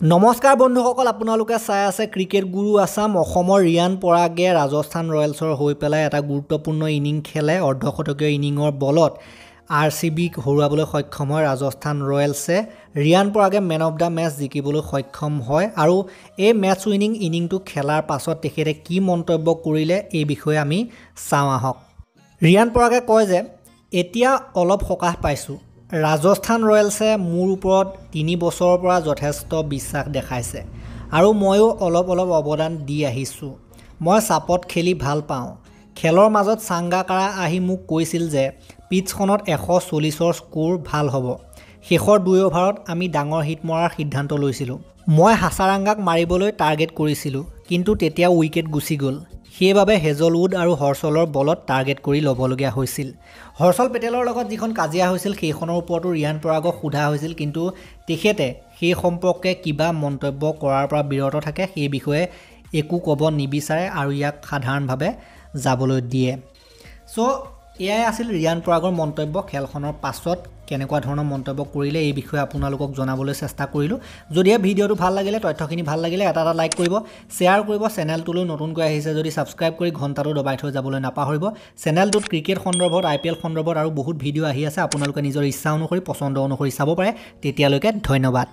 নমস্কাৰ বন্ধুসকল আপোনালোকে চাই আছে ক্ৰিকেট গুৰু আছাম অসমৰ ৰিয়ান পৰাগে ৰাজস্থান ৰয়েলছৰ হৈ পেলাই এটা গুৰুত্বপূৰ্ণ ইনিং খেলে। অৰ্ধশতকীয় ইনিঙৰ বলত আৰ চি বিক হৰুৱাবলৈ সক্ষম হয় ৰাজস্থান ৰয়েলছে। ৰিয়ান পৰাগে মেন অফ দ্য মেচ জিকিবলৈ সক্ষম হয় আৰু এই মেচ উইনিং ইনিংটো খেলাৰ পাছত তেখেতে কি মন্তব্য কৰিলে এই বিষয়ে আমি চাওঁ আহক। ৰিয়ান পৰাগে কয় যে এতিয়া অলপ সকাহ পাইছোঁ। ৰাজস্থান ৰয়েলছে মোৰ ওপৰত তিনি বছৰৰ পৰা যথেষ্ট বিশ্বাস দেখাইছে আৰু ময়ো অলপ অলপ অৱদান দি আহিছোঁ। মই চাপত খেলি ভাল পাওঁ। খেলৰ মাজত চাংগাকাৰা আহি মোক কৈছিল যে পিটছখনত এশ চল্লিছৰ স্ক'ৰ ভাল হ'ব। শেষৰ দুই অভাৰত আমি ডাঙৰ হিট মৰাৰ সিদ্ধান্ত লৈছিলোঁ। মই হাছাৰাংগাক মাৰিবলৈ টাৰ্গেট কৰিছিলোঁ কিন্তু তেতিয়া উইকেট গুচি গ'ল। সেইবাবে হেজলউড আৰু হৰ্চলৰ বলত টাৰ্গেট কৰি ল'বলগীয়া হৈছিল। হৰ্চল পেটেলৰ লগত যিখন কাজিয়া হৈছিল সেইখনৰ ওপৰতো ৰিয়ান পৰাগক সোধা হৈছিল কিন্তু তেখেতে সেই সম্পৰ্কে কিবা মন্তব্য কৰাৰ পৰা বিৰত থাকে সেই বিষয়ে একো ক'ব নিবিচাৰে আৰু ইয়াক সাধাৰণভাৱে যাবলৈ দিয়ে। চ' এয়াই আছিল ৰিয়ান পৰাগৰ মন্তব্য খেলখনৰ পাছত কেনেকুৱা ধৰণৰ মন্তব্য কৰিলে এই বিষয়ে আপোনালোকক জনাবলৈ চেষ্টা কৰিলোঁ। যদিহে ভিডিঅ'টো ভাল লাগিলে তথ্যখিনি ভাল লাগিলে এটা এটা লাইক কৰিব শ্বেয়াৰ কৰিব চেনেলটোলৈ নতুনকৈ আহিছে যদি ছাবস্ক্ৰাইব কৰি ঘণ্টাটো দবাই থৈ যাবলৈ নাপাহৰিব। চেনেলটোত ক্ৰিকেট সন্দৰ্ভত আই পি এল সন্দৰ্ভত আৰু বহুত ভিডিঅ' আহি আছে আপোনালোকে নিজৰ ইচ্ছা অনুসৰি পচন্দ অনুসৰি চাব পাৰে। তেতিয়ালৈকে ধন্যবাদ।